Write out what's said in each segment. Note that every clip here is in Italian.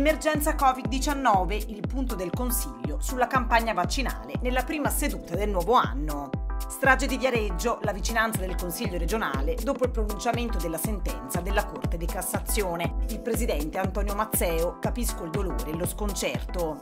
Emergenza Covid-19, il punto del Consiglio sulla campagna vaccinale nella prima seduta del nuovo anno. Strage di Viareggio, la vicinanza del Consiglio regionale dopo il pronunciamento della sentenza della Corte di Cassazione. Il presidente Antonio Mazzeo, capisco il dolore e lo sconcerto.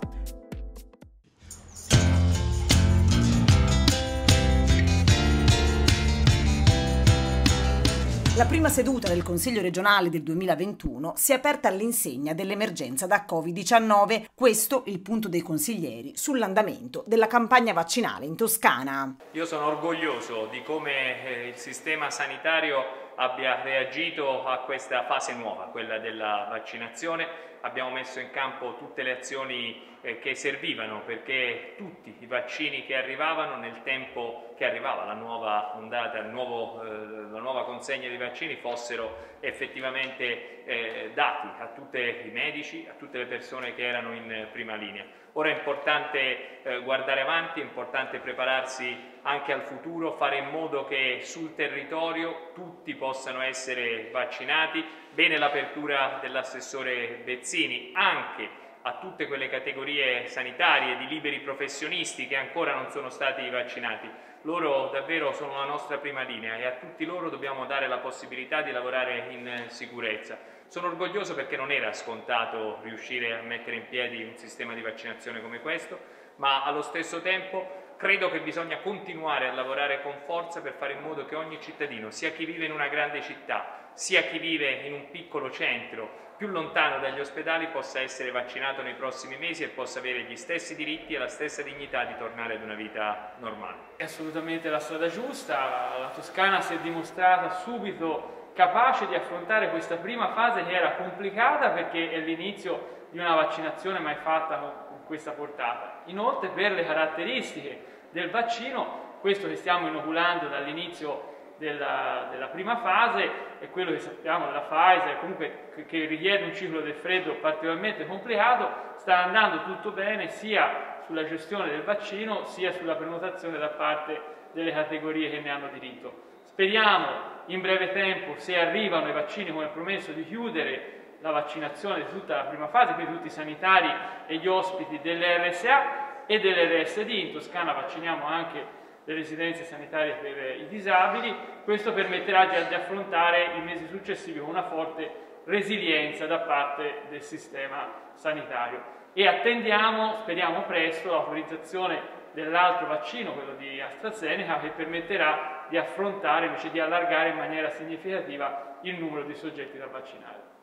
La prima seduta del Consiglio regionale del 2021 si è aperta all'insegna dell'emergenza da Covid-19. Questo il punto dei consiglieri sull'andamento della campagna vaccinale in Toscana. Io sono orgoglioso di come eh, il sistema sanitario abbia reagito a questa fase nuova, quella della vaccinazione. Abbiamo messo in campo tutte le azioni eh, che servivano perché tutti i vaccini che arrivavano nel tempo che arrivava la nuova ondata, nuovo, eh, la nuova consegna di vaccini fossero effettivamente eh, dati a tutti i medici, a tutte le persone che erano in prima linea. Ora è importante guardare avanti, è importante prepararsi anche al futuro, fare in modo che sul territorio tutti possano essere vaccinati. Bene l'apertura dell'assessore Bezzini anche a tutte quelle categorie sanitarie di liberi professionisti che ancora non sono stati vaccinati. Loro davvero sono la nostra prima linea e a tutti loro dobbiamo dare la possibilità di lavorare in sicurezza. Sono orgoglioso perché non era scontato riuscire a mettere in piedi un sistema di vaccinazione come questo, ma allo stesso tempo credo che bisogna continuare a lavorare con forza per fare in modo che ogni cittadino, sia chi vive in una grande città, sia chi vive in un piccolo centro, più lontano dagli ospedali, possa essere vaccinato nei prossimi mesi e possa avere gli stessi diritti e la stessa dignità di tornare ad una vita normale. È assolutamente la strada giusta, la Toscana si è dimostrata subito capace di affrontare questa prima fase che era complicata perché è l'inizio di una vaccinazione mai fatta questa portata. Inoltre per le caratteristiche del vaccino, questo che stiamo inoculando dall'inizio della, della, prima fase è quello che sappiamo della Pfizer, comunque che, richiede un ciclo del freddo particolarmente complicato, sta andando tutto bene sia sulla gestione del vaccino sia sulla prenotazione da parte delle categorie che ne hanno diritto. Speriamo in breve tempo, se arrivano i vaccini come promesso, di chiudere la vaccinazione di tutta la prima fase, quindi tutti i sanitari e gli ospiti dell'RSA e dell'RSD. In Toscana vacciniamo anche le residenze sanitarie per i disabili. Questo permetterà di affrontare i mesi successivi con una forte resilienza da parte del sistema sanitario. E attendiamo, speriamo presto, l'autorizzazione dell'altro vaccino, quello di AstraZeneca, che permetterà di affrontare, invece di allargare in maniera significativa il numero di soggetti da vaccinare.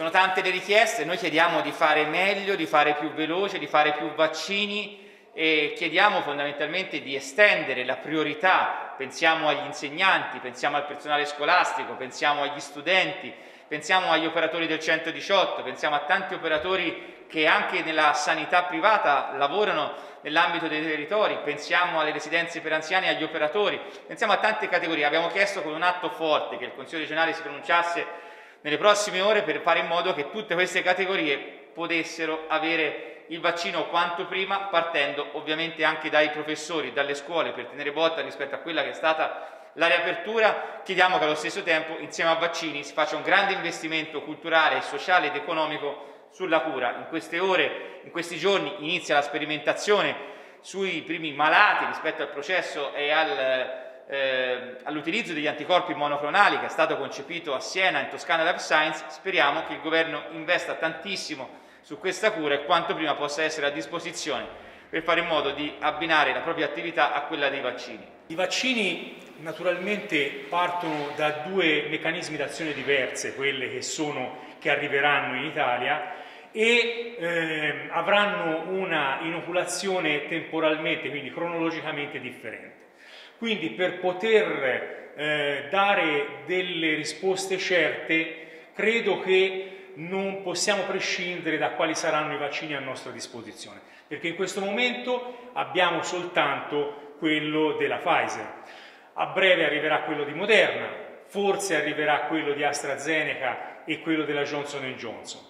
Sono tante le richieste, noi chiediamo di fare meglio, di fare più veloce, di fare più vaccini e chiediamo fondamentalmente di estendere la priorità, pensiamo agli insegnanti, pensiamo al personale scolastico, pensiamo agli studenti, pensiamo agli operatori del 118, pensiamo a tanti operatori che anche nella sanità privata lavorano nell'ambito dei territori, pensiamo alle residenze per anziani e agli operatori, pensiamo a tante categorie. Abbiamo chiesto con un atto forte che il Consiglio regionale si pronunciasse nelle prossime ore per fare in modo che tutte queste categorie potessero avere il vaccino quanto prima, partendo ovviamente anche dai professori, dalle scuole, per tenere botta rispetto a quella che è stata la riapertura. Chiediamo che allo stesso tempo, insieme a vaccini, si faccia un grande investimento culturale, sociale ed economico sulla cura. In queste ore, in questi giorni, inizia la sperimentazione sui primi malati rispetto al processo e al eh, all'utilizzo degli anticorpi monoclonali che è stato concepito a Siena in Toscana Life Science, speriamo che il governo investa tantissimo su questa cura e quanto prima possa essere a disposizione per fare in modo di abbinare la propria attività a quella dei vaccini. I vaccini naturalmente partono da due meccanismi d'azione diverse, quelle che, sono, che arriveranno in Italia e eh, avranno una inoculazione temporalmente, quindi cronologicamente differente. Quindi per poter eh, dare delle risposte certe, credo che non possiamo prescindere da quali saranno i vaccini a nostra disposizione, perché in questo momento abbiamo soltanto quello della Pfizer. A breve arriverà quello di Moderna, forse arriverà quello di AstraZeneca e quello della Johnson Johnson.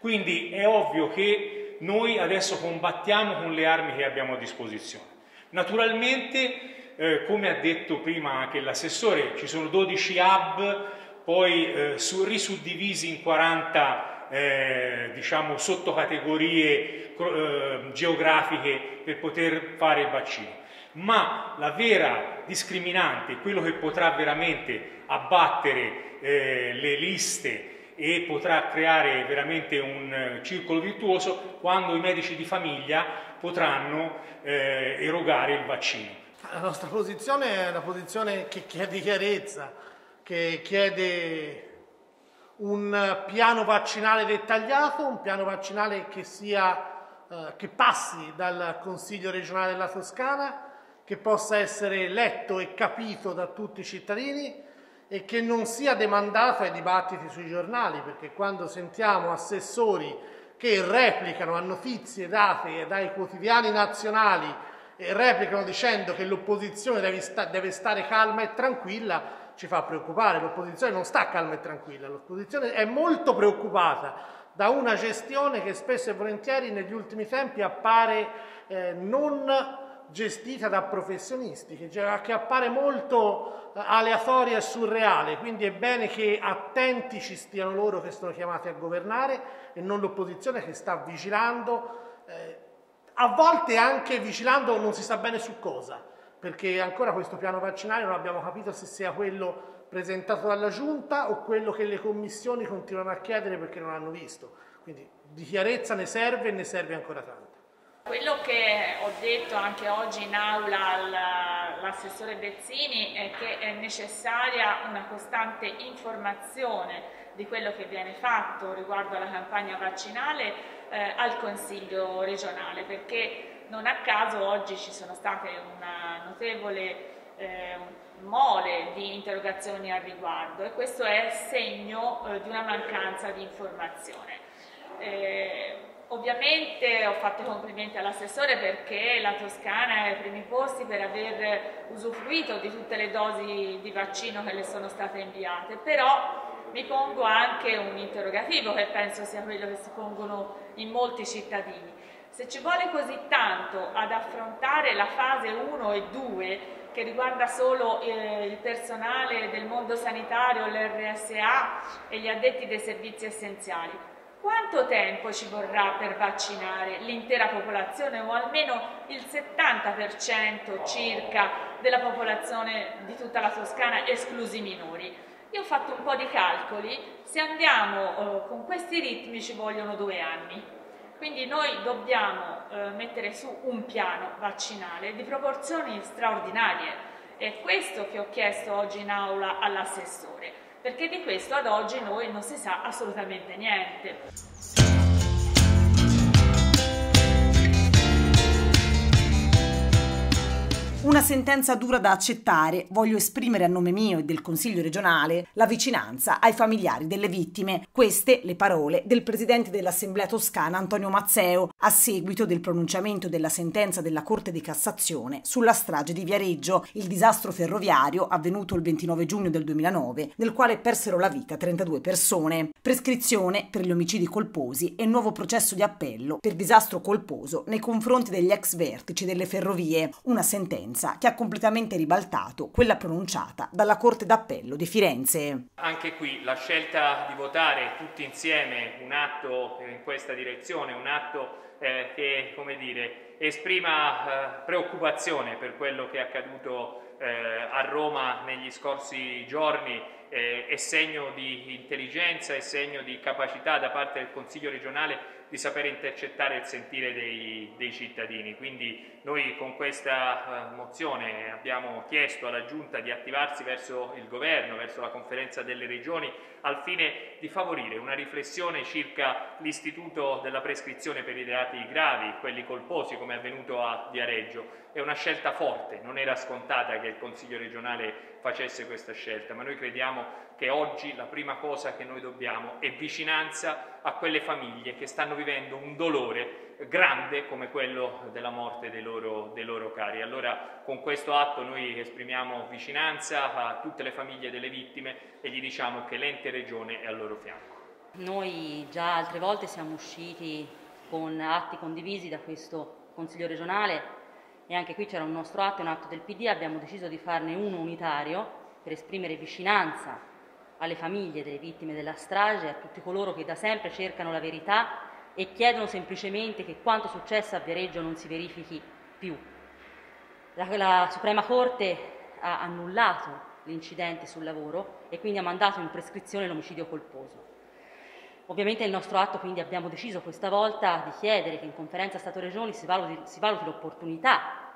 Quindi è ovvio che noi adesso combattiamo con le armi che abbiamo a disposizione. Naturalmente, eh, come ha detto prima anche l'assessore, ci sono 12 hub poi eh, su, risuddivisi in 40 eh, diciamo, sottocategorie eh, geografiche per poter fare il vaccino. Ma la vera discriminante, quello che potrà veramente abbattere eh, le liste e potrà creare veramente un eh, circolo virtuoso quando i medici di famiglia potranno eh, erogare il vaccino. La nostra posizione è una posizione che chiede chiarezza, che chiede un piano vaccinale dettagliato, un piano vaccinale che, sia, eh, che passi dal Consiglio regionale della Toscana, che possa essere letto e capito da tutti i cittadini e che non sia demandato ai dibattiti sui giornali, perché quando sentiamo assessori che replicano a notizie date dai quotidiani nazionali replicano dicendo che l'opposizione deve, sta deve stare calma e tranquilla, ci fa preoccupare, l'opposizione non sta calma e tranquilla, l'opposizione è molto preoccupata da una gestione che spesso e volentieri negli ultimi tempi appare eh, non gestita da professionisti, che, che appare molto eh, aleatoria e surreale, quindi è bene che attenti ci stiano loro che sono chiamati a governare e non l'opposizione che sta vigilando, eh, a volte anche vigilando non si sa bene su cosa, perché ancora questo piano vaccinale non abbiamo capito se sia quello presentato dalla Giunta o quello che le commissioni continuano a chiedere perché non hanno visto. Quindi di chiarezza ne serve e ne serve ancora tanto. Quello che ho detto anche oggi in aula all'assessore Bezzini è che è necessaria una costante informazione di quello che viene fatto riguardo alla campagna vaccinale eh, al Consiglio regionale, perché non a caso oggi ci sono state una notevole eh, mole di interrogazioni al riguardo e questo è segno eh, di una mancanza di informazione. Eh, ovviamente ho fatto complimenti all'assessore perché la Toscana è ai primi posti per aver usufruito di tutte le dosi di vaccino che le sono state inviate, però mi pongo anche un interrogativo che penso sia quello che si pongono in molti cittadini. Se ci vuole così tanto ad affrontare la fase 1 e 2, che riguarda solo eh, il personale del mondo sanitario, l'RSA e gli addetti dei servizi essenziali, quanto tempo ci vorrà per vaccinare l'intera popolazione o almeno il 70% circa della popolazione di tutta la Toscana, esclusi i minori? Io ho fatto un po' di calcoli, se andiamo eh, con questi ritmi ci vogliono due anni. Quindi noi dobbiamo eh, mettere su un piano vaccinale di proporzioni straordinarie. È questo che ho chiesto oggi in aula all'assessore, perché di questo ad oggi noi non si sa assolutamente niente. Una sentenza dura da accettare. Voglio esprimere a nome mio e del Consiglio regionale la vicinanza ai familiari delle vittime. Queste le parole del presidente dell'Assemblea toscana Antonio Mazzeo a seguito del pronunciamento della sentenza della Corte di Cassazione sulla strage di Viareggio, il disastro ferroviario avvenuto il 29 giugno del 2009, nel quale persero la vita 32 persone. Prescrizione per gli omicidi colposi e nuovo processo di appello per disastro colposo nei confronti degli ex vertici delle ferrovie. Una sentenza sentenza che ha completamente ribaltato quella pronunciata dalla Corte d'Appello di Firenze. Anche qui la scelta di votare tutti insieme un atto in questa direzione, un atto eh, che come dire, esprima eh, preoccupazione per quello che è accaduto a Roma negli scorsi giorni eh, è segno di intelligenza, è segno di capacità da parte del Consiglio regionale di sapere intercettare il sentire dei, dei cittadini. Quindi noi con questa uh, mozione abbiamo chiesto alla Giunta di attivarsi verso il Governo, verso la conferenza delle regioni, al fine di favorire una riflessione circa l'istituto della prescrizione per i reati gravi, quelli colposi come è avvenuto a Viareggio. È una scelta forte, non era scontata che il Consiglio regionale facesse questa scelta, ma noi crediamo che oggi la prima cosa che noi dobbiamo è vicinanza a quelle famiglie che stanno vivendo un dolore grande come quello della morte dei loro, dei loro cari. Allora con questo atto noi esprimiamo vicinanza a tutte le famiglie delle vittime e gli diciamo che l'ente regione è al loro fianco. Noi già altre volte siamo usciti con atti condivisi da questo Consiglio regionale e anche qui c'era un nostro atto, un atto del PD, abbiamo deciso di farne uno unitario per esprimere vicinanza alle famiglie delle vittime della strage, a tutti coloro che da sempre cercano la verità e chiedono semplicemente che quanto successo a Viareggio non si verifichi più. La, la Suprema Corte ha annullato l'incidente sul lavoro e quindi ha mandato in prescrizione l'omicidio colposo. Ovviamente nel nostro atto quindi abbiamo deciso questa volta di chiedere che in conferenza Stato-Regioni si valuti, si valuti l'opportunità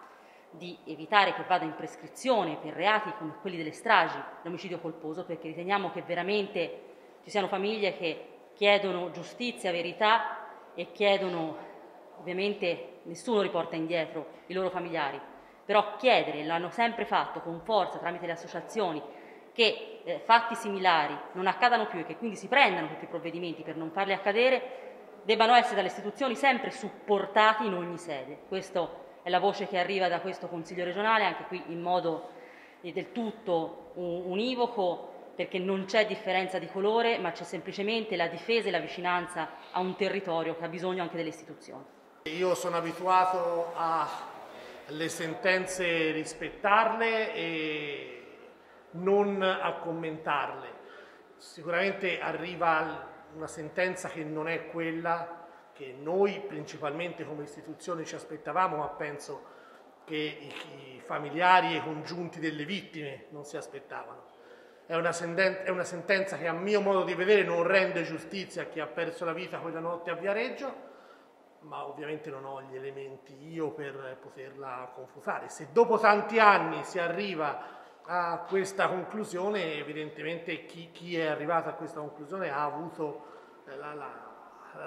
di evitare che vada in prescrizione per reati come quelli delle stragi l'omicidio colposo, perché riteniamo che veramente ci siano famiglie che chiedono giustizia, verità e chiedono, ovviamente nessuno riporta indietro i loro familiari, però chiedere, l'hanno sempre fatto con forza tramite le associazioni, che eh, fatti similari non accadano più e che quindi si prendano tutti i provvedimenti per non farli accadere, debbano essere dalle istituzioni sempre supportati in ogni sede. Questo è la voce che arriva da questo Consiglio regionale, anche qui in modo del tutto univoco, perché non c'è differenza di colore, ma c'è semplicemente la difesa e la vicinanza a un territorio che ha bisogno anche delle istituzioni. Io sono abituato alle sentenze rispettarle e non a commentarle. Sicuramente arriva una sentenza che non è quella che noi principalmente come istituzione ci aspettavamo, ma penso che i, familiari e i congiunti delle vittime non si aspettavano. È una, è una, sentenza che a mio modo di vedere non rende giustizia a chi ha perso la vita quella notte a Viareggio, ma ovviamente non ho gli elementi io per poterla confutare. Se dopo tanti anni si arriva a questa conclusione, evidentemente chi, chi è arrivato a questa conclusione ha avuto la, la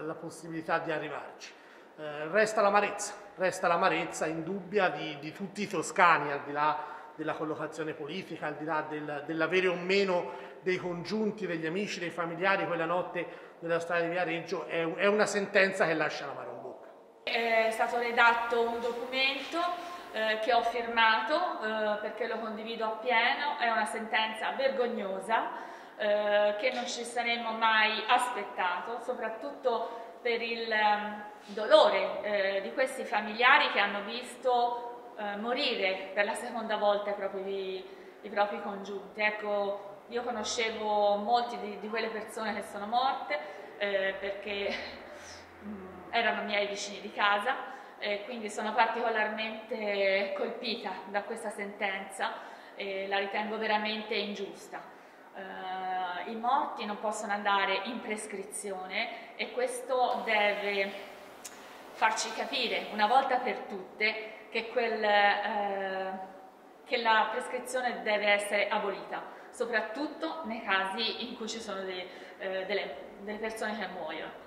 la possibilità di arrivarci. Eh, resta l'amarezza, resta l'amarezza indubbia di, di, tutti i toscani, al di là della collocazione politica, al di là del, dell'avere o meno dei congiunti, degli amici, dei familiari quella notte nella strada di Viareggio, è, è una sentenza che lascia l'amaro in bocca. È stato redatto un documento eh, che ho firmato eh, perché lo condivido appieno, è una sentenza vergognosa eh, che non ci saremmo mai aspettato, soprattutto per il um, dolore eh, di questi familiari che hanno visto eh, morire per la seconda volta i propri, i propri congiunti. Ecco, io conoscevo molti di, di quelle persone che sono morte eh, perché mm, erano miei vicini di casa e quindi sono particolarmente colpita da questa sentenza e la ritengo veramente ingiusta. Eh, i morti non possono andare in prescrizione e questo deve farci capire una volta per tutte che, quel, eh, che la prescrizione deve essere abolita, soprattutto nei casi in cui ci sono dei, eh, delle, delle persone che muoiono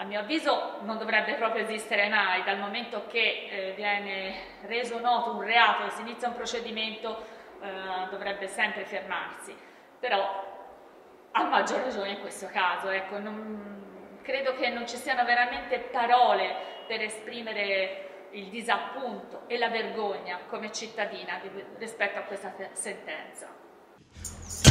a mio avviso non dovrebbe proprio esistere mai, dal momento che eh, viene reso noto un reato e si inizia un procedimento eh, dovrebbe sempre fermarsi però a maggior ragione in questo caso, ecco, non, credo che non ci siano veramente parole per esprimere il disappunto e la vergogna come cittadina rispetto a questa sentenza.